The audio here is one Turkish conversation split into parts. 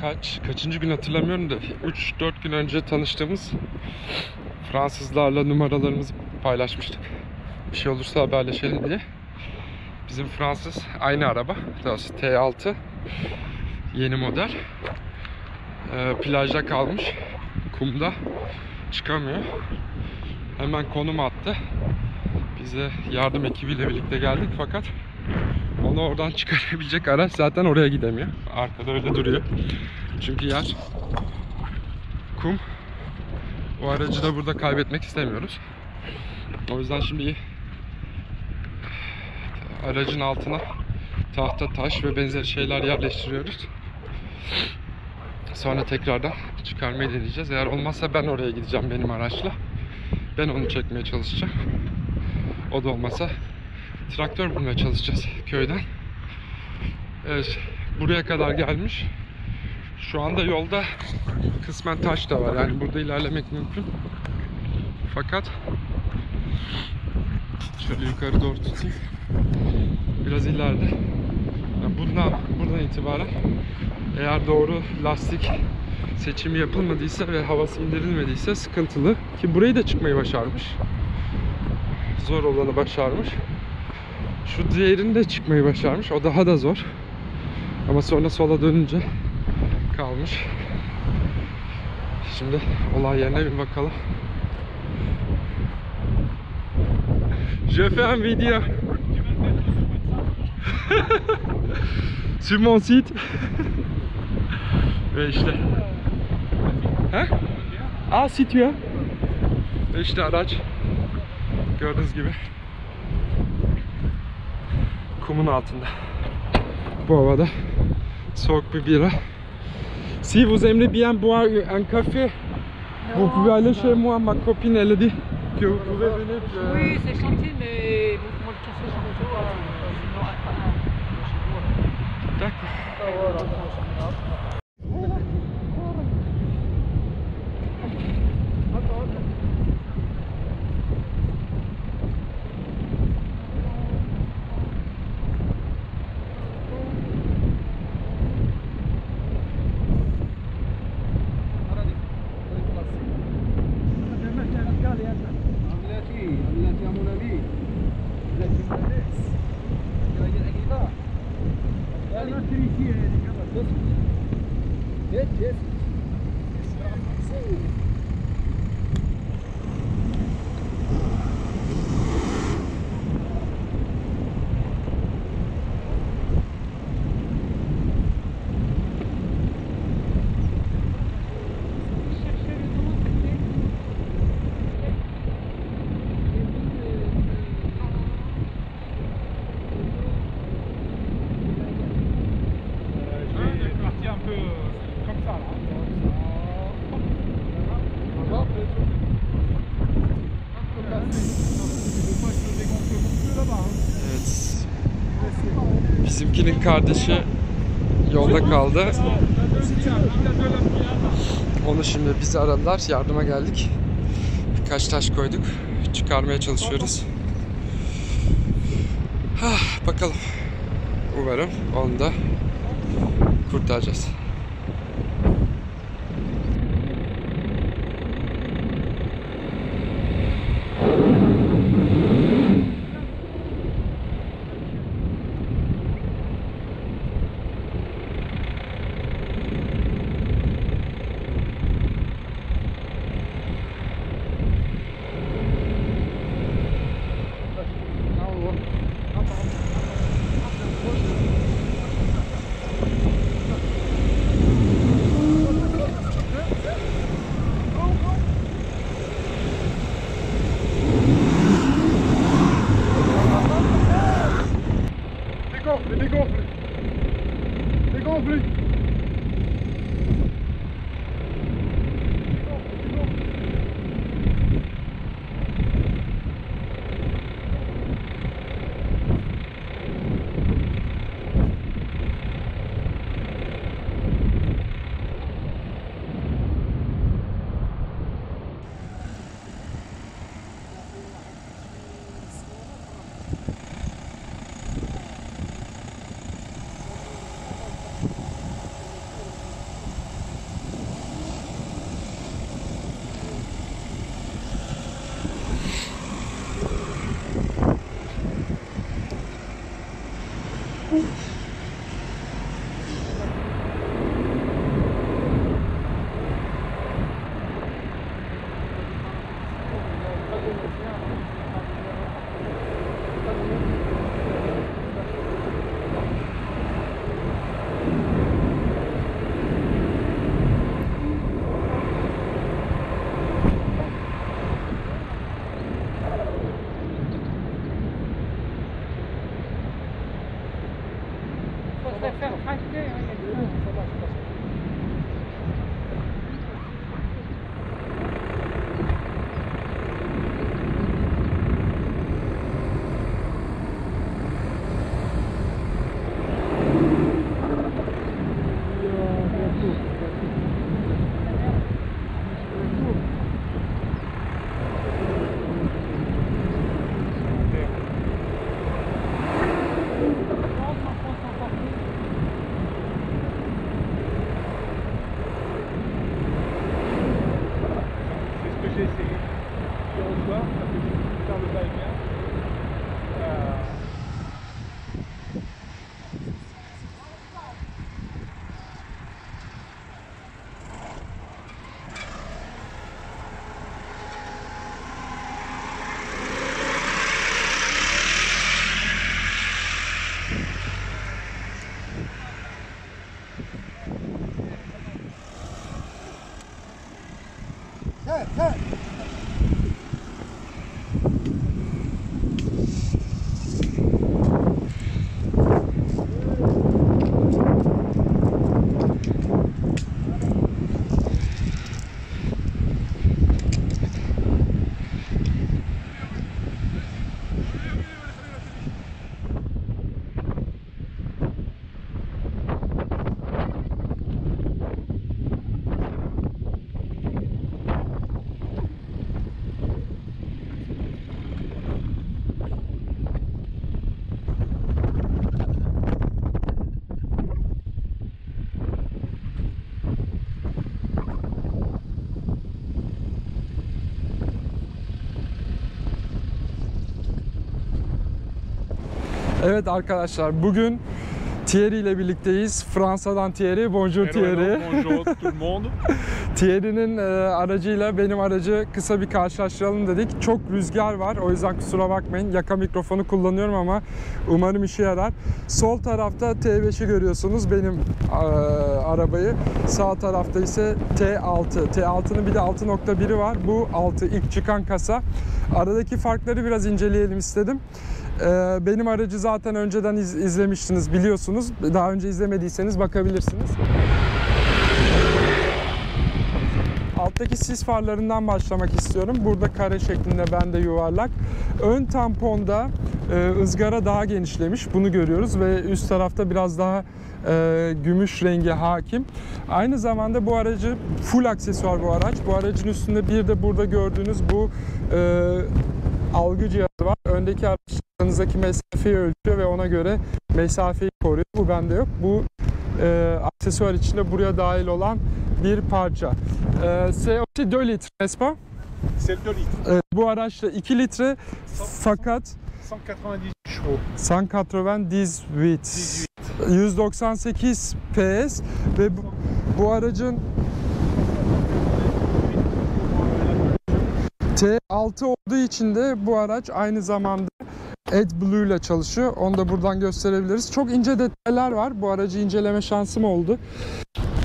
kaç kaçıncı gün hatırlamıyorum da 3-4 gün önce tanıştığımız Fransızlarla numaralarımızı paylaşmıştık. Bir şey olursa haberleşelim diye. Bizim Fransız aynı araba. Daha doğrusu T6 yeni model. Ee, plajda kalmış. Kumda çıkamıyor. Hemen konum attı. Biz de yardım ekibiyle birlikte geldik fakat onu oradan çıkarabilecek araç zaten oraya gidemiyor. Arkada öyle duruyor. Çünkü yer kum. O aracı da burada kaybetmek istemiyoruz. O yüzden şimdi aracın altına tahta, taş ve benzeri şeyler yerleştiriyoruz. Sonra tekrardan çıkarmayı deneyeceğiz. Eğer olmazsa ben oraya gideceğim benim araçla. Ben onu çekmeye çalışacağım. O da olmasa traktör bulmaya çalışacağız köyden. Evet, buraya kadar gelmiş. Şu anda yolda kısmen taş da var. Yani burada ilerlemek mümkün. Fakat şöyle yukarı doğru tutayım. Biraz ileride. Yani bundan buradan itibaren eğer doğru lastik seçimi yapılmadıysa ve havası indirilmediyse sıkıntılı. Ki burayı da çıkmayı başarmış. Zor olanı başarmış. Şu diğerini de çıkmayı başarmış. O daha da zor. Ama sonra sola dönünce kalmış. Şimdi olay yerine bir bakalım. Je video. Sur mon site. Ve işte. He? Aa sit ya. Ve işte araç. Gördüğünüz gibi. Kumun altında. Bu havada. Soğuk bir bira. Si vous aimez bien boire un café, vous pouvez aller chez moi. Ma copine elle dit que vous pouvez venir. euh, Oui, c'est gentil, mais moi le café, j'en. Sinon, un- un- D'accord. Kardeşi yolda kaldı. Onu şimdi bizi aradılar. Yardıma geldik. Birkaç taş koyduk. Çıkarmaya çalışıyoruz. Ah, bakalım. Umarım onu da kurtaracağız. Evet arkadaşlar bugün Thierry ile birlikteyiz. Fransa'dan Thierry. Bonjour Thierry. hello, bonjour tout le monde. Thierry'nin e, aracıyla benim aracı kısa bir karşılaştıralım dedik. Çok rüzgar var. O yüzden kusura bakmayın. Yaka mikrofonu kullanıyorum ama umarım işe yarar. Sol tarafta T5'i görüyorsunuz benim e, arabayı. Sağ tarafta ise T6. T6'nın bir de 6.1'i var. Bu 6 ilk çıkan kasa. Aradaki farkları biraz inceleyelim istedim. E, benim aracı zaten önceden iz- izlemiştiniz biliyorsunuz. Daha önce izlemediyseniz bakabilirsiniz. Alttaki sis farlarından başlamak istiyorum. Burada kare şeklinde bende yuvarlak. Ön tamponda e, ızgara daha genişlemiş. Bunu görüyoruz ve üst tarafta biraz daha e, gümüş rengi hakim. Aynı zamanda bu aracı full aksesuar bu araç. Bu aracın üstünde bir de burada gördüğünüz bu e, algı cihazı var. Öndeki araçlarınızdaki mesafeyi ölçüyor ve ona göre mesafeyi koruyor. Bu bende yok. Bu e, aksesuar içinde buraya dahil olan bir parça. E, c'est aussi 2 litre, n'est-ce pas? C'est 2 litres, E, bu araçta 2 litre fakat 190 chevaux. 198 198 PS ve bu, bu aracın T6 olduğu için de bu araç aynı zamanda AdBlue ile çalışıyor. Onu da buradan gösterebiliriz. Çok ince detaylar var. Bu aracı inceleme şansım oldu.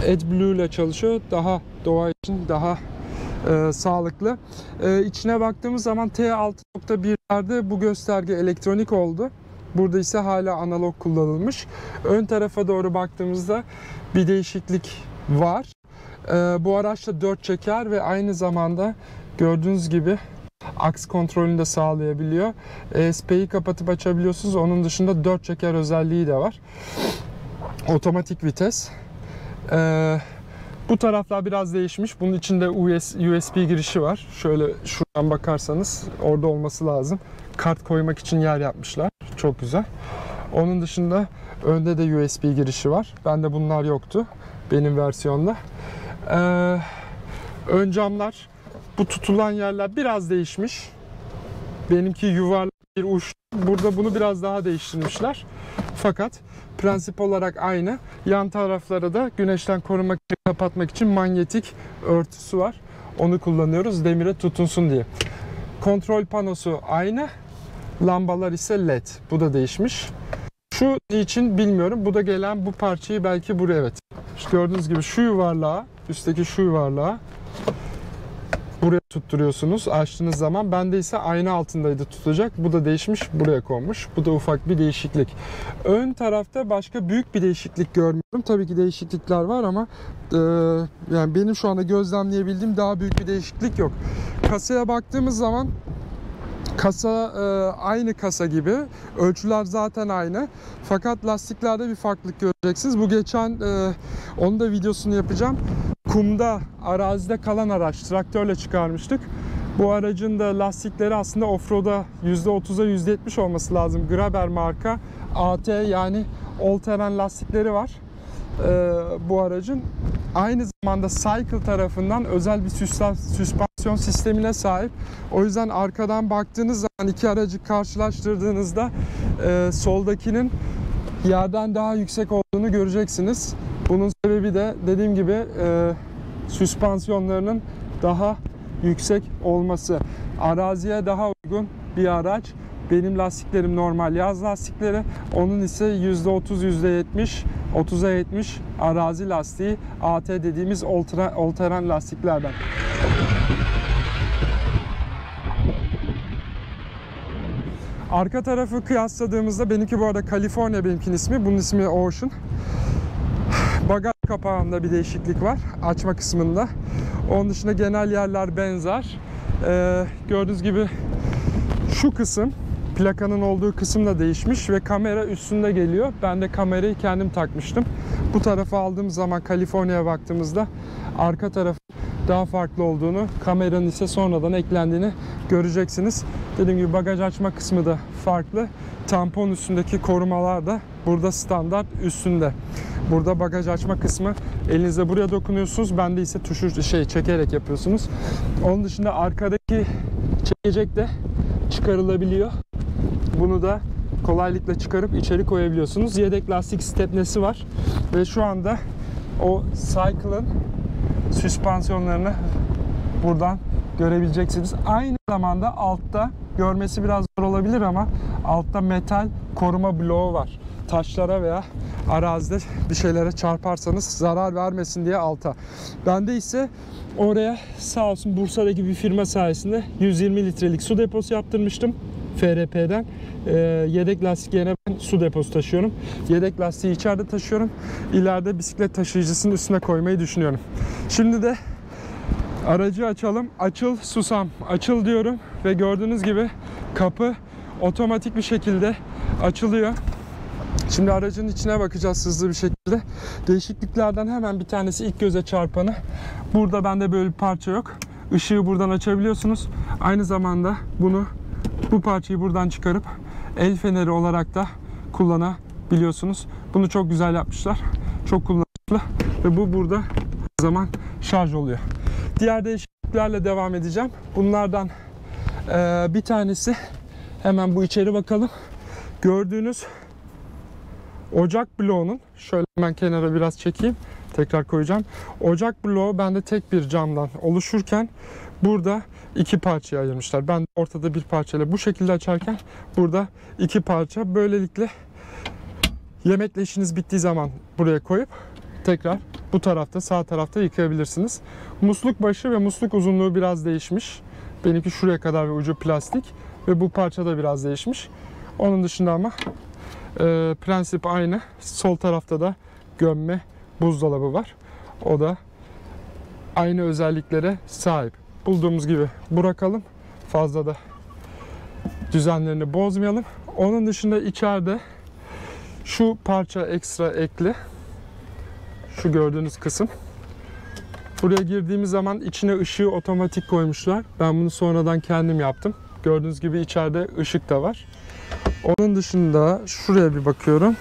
AdBlue ile çalışıyor. Daha doğa için daha e, sağlıklı. E, içine baktığımız zaman T6.1'lerde bu gösterge elektronik oldu. Burada ise hala analog kullanılmış. Ön tarafa doğru baktığımızda bir değişiklik var. E, bu araçta 4 çeker ve aynı zamanda gördüğünüz gibi aks kontrolünü de sağlayabiliyor. ESP'yi kapatıp açabiliyorsunuz. Onun dışında 4 çeker özelliği de var. Otomatik vites. Ee, bu taraflar biraz değişmiş. Bunun içinde US, USB girişi var. Şöyle şuradan bakarsanız orada olması lazım. Kart koymak için yer yapmışlar. Çok güzel. Onun dışında önde de USB girişi var. Bende bunlar yoktu. Benim versiyonda. Ee, ön camlar bu tutulan yerler biraz değişmiş. Benimki yuvarlak bir uç. Burada bunu biraz daha değiştirmişler. Fakat prensip olarak aynı. Yan taraflara da güneşten korumak için, kapatmak için manyetik örtüsü var. Onu kullanıyoruz demire tutunsun diye. Kontrol panosu aynı. Lambalar ise led. Bu da değişmiş. Şu için bilmiyorum. Bu da gelen bu parçayı belki buraya evet. İşte gördüğünüz gibi şu yuvarlağa, üstteki şu yuvarlağa buraya tutturuyorsunuz açtığınız zaman. Bende ise ayna altındaydı tutacak. Bu da değişmiş buraya konmuş. Bu da ufak bir değişiklik. Ön tarafta başka büyük bir değişiklik görmüyorum. Tabii ki değişiklikler var ama e, yani benim şu anda gözlemleyebildiğim daha büyük bir değişiklik yok. Kasaya baktığımız zaman Kasa e, aynı kasa gibi. Ölçüler zaten aynı. Fakat lastiklerde bir farklılık göreceksiniz. Bu geçen e, onun da videosunu yapacağım. Kumda, arazide kalan araç traktörle çıkarmıştık. Bu aracın da lastikleri aslında offroad'a %30'a %70 olması lazım. Graber marka AT yani all terrain lastikleri var. E, bu aracın aynı zamanda Cycle tarafından özel bir süspansiyon sistemine sahip. O yüzden arkadan baktığınız zaman iki aracı karşılaştırdığınızda e, soldakinin yerden daha yüksek olduğunu göreceksiniz. Sebebi de dediğim gibi e, süspansiyonlarının daha yüksek olması. Araziye daha uygun bir araç. Benim lastiklerim normal yaz lastikleri. Onun ise %30, %70, 30'a 70 arazi lastiği AT dediğimiz ultra, all-terrain lastiklerden. Arka tarafı kıyasladığımızda benimki bu arada California benimkinin ismi. Bunun ismi Ocean. Bagaj kapağında bir değişiklik var açma kısmında. Onun dışında genel yerler benzer. Ee, gördüğünüz gibi şu kısım plakanın olduğu kısım da değişmiş ve kamera üstünde geliyor. Ben de kamerayı kendim takmıştım. Bu tarafa aldığım zaman Kaliforniya'ya baktığımızda arka taraf daha farklı olduğunu, kameranın ise sonradan eklendiğini göreceksiniz. Dediğim gibi bagaj açma kısmı da farklı. Tampon üstündeki korumalar da burada standart üstünde. Burada bagaj açma kısmı elinizle buraya dokunuyorsunuz. Bende ise tuşu şey çekerek yapıyorsunuz. Onun dışında arkadaki çekecek de çıkarılabiliyor. Bunu da kolaylıkla çıkarıp içeri koyabiliyorsunuz. Yedek lastik stepnesi var ve şu anda o Cycle'ın süspansiyonlarını buradan görebileceksiniz. Aynı zamanda altta görmesi biraz zor olabilir ama altta metal koruma bloğu var. Taşlara veya arazide bir şeylere çarparsanız zarar vermesin diye alta. Bende ise oraya sağ olsun Bursa'daki bir firma sayesinde 120 litrelik su deposu yaptırmıştım. FRP'den. Ee, yedek lastik yerine ben su deposu taşıyorum. Yedek lastiği içeride taşıyorum. İleride bisiklet taşıyıcısının üstüne koymayı düşünüyorum. Şimdi de aracı açalım. Açıl susam. Açıl diyorum ve gördüğünüz gibi kapı otomatik bir şekilde açılıyor. Şimdi aracın içine bakacağız hızlı bir şekilde. Değişikliklerden hemen bir tanesi ilk göze çarpanı. Burada bende böyle bir parça yok. Işığı buradan açabiliyorsunuz. Aynı zamanda bunu bu parçayı buradan çıkarıp el feneri olarak da kullanabiliyorsunuz. Bunu çok güzel yapmışlar. Çok kullanışlı ve bu burada zaman şarj oluyor. Diğer değişikliklerle devam edeceğim. Bunlardan bir tanesi hemen bu içeri bakalım. Gördüğünüz ocak bloğunun şöyle hemen kenara biraz çekeyim. Tekrar koyacağım. Ocak bloğu bende tek bir camdan oluşurken burada iki parçaya ayırmışlar. Ben ortada bir parçayla bu şekilde açarken burada iki parça. Böylelikle yemekle işiniz bittiği zaman buraya koyup tekrar bu tarafta sağ tarafta yıkayabilirsiniz. Musluk başı ve musluk uzunluğu biraz değişmiş. Benimki şuraya kadar ve ucu plastik ve bu parça da biraz değişmiş. Onun dışında ama e, prensip aynı. Sol tarafta da gömme buzdolabı var. O da aynı özelliklere sahip. Bulduğumuz gibi bırakalım. Fazla da düzenlerini bozmayalım. Onun dışında içeride şu parça ekstra ekli. Şu gördüğünüz kısım. Buraya girdiğimiz zaman içine ışığı otomatik koymuşlar. Ben bunu sonradan kendim yaptım. Gördüğünüz gibi içeride ışık da var. Onun dışında şuraya bir bakıyorum.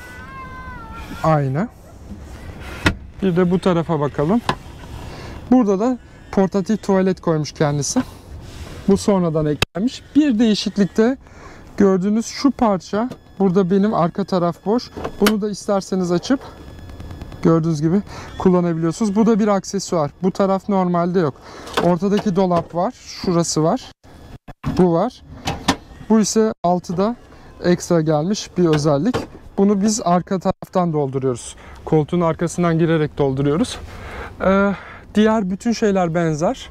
Ayna. Bir de bu tarafa bakalım. Burada da portatif tuvalet koymuş kendisi. Bu sonradan eklenmiş. Bir değişiklikte gördüğünüz şu parça burada benim arka taraf boş. Bunu da isterseniz açıp gördüğünüz gibi kullanabiliyorsunuz. Bu da bir aksesuar. Bu taraf normalde yok. Ortadaki dolap var. Şurası var. Bu var. Bu ise altıda ekstra gelmiş bir özellik. Bunu biz arka taraftan dolduruyoruz. Koltuğun arkasından girerek dolduruyoruz. Ee, diğer bütün şeyler benzer.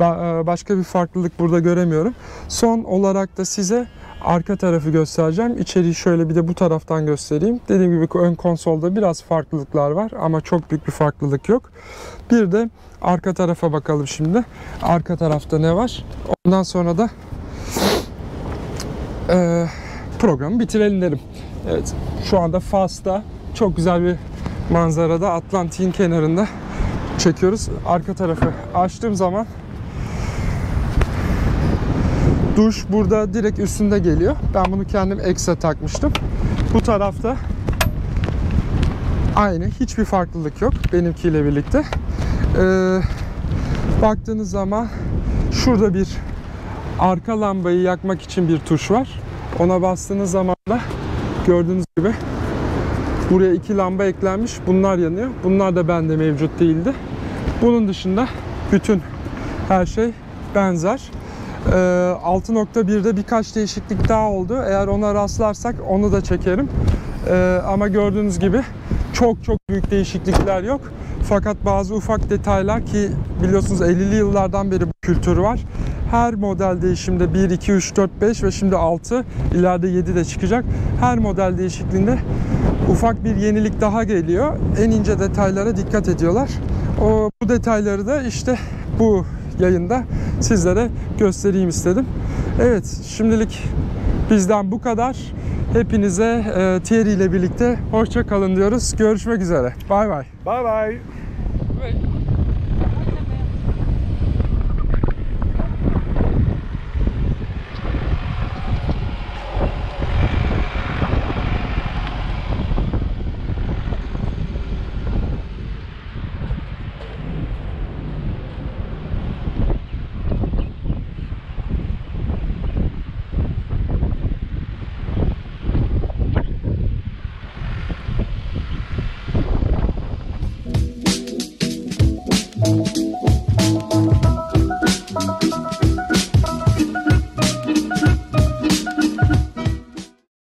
E, Başka bir farklılık burada göremiyorum. Son olarak da size arka tarafı göstereceğim. İçeriği şöyle bir de bu taraftan göstereyim. Dediğim gibi ön konsolda biraz farklılıklar var ama çok büyük bir farklılık yok. Bir de arka tarafa bakalım şimdi. Arka tarafta ne var? Ondan sonra da e, programı bitirelim derim. Evet, şu anda Fas'ta çok güzel bir manzarada Atlantik'in kenarında çekiyoruz. Arka tarafı açtığım zaman duş burada direkt üstünde geliyor. Ben bunu kendim ekstra takmıştım. Bu tarafta aynı hiçbir farklılık yok benimkiyle birlikte. Ee, baktığınız zaman şurada bir arka lambayı yakmak için bir tuş var. Ona bastığınız zaman da gördüğünüz gibi buraya iki lamba eklenmiş. Bunlar yanıyor. Bunlar da bende mevcut değildi. Bunun dışında bütün her şey benzer. Ee, 6.1'de birkaç değişiklik daha oldu. Eğer ona rastlarsak onu da çekerim. Ee, ama gördüğünüz gibi çok çok büyük değişiklikler yok. Fakat bazı ufak detaylar ki biliyorsunuz 50'li yıllardan beri bu kültür var. Her model değişimde 1, 2, 3, 4, 5 ve şimdi 6, ileride 7 de çıkacak. Her model değişikliğinde ufak bir yenilik daha geliyor. En ince detaylara dikkat ediyorlar. O bu detayları da işte bu yayında sizlere göstereyim istedim. Evet, şimdilik bizden bu kadar. Hepinize e, Thierry ile birlikte hoşça kalın diyoruz. Görüşmek üzere. Bay bay. Bye. Ve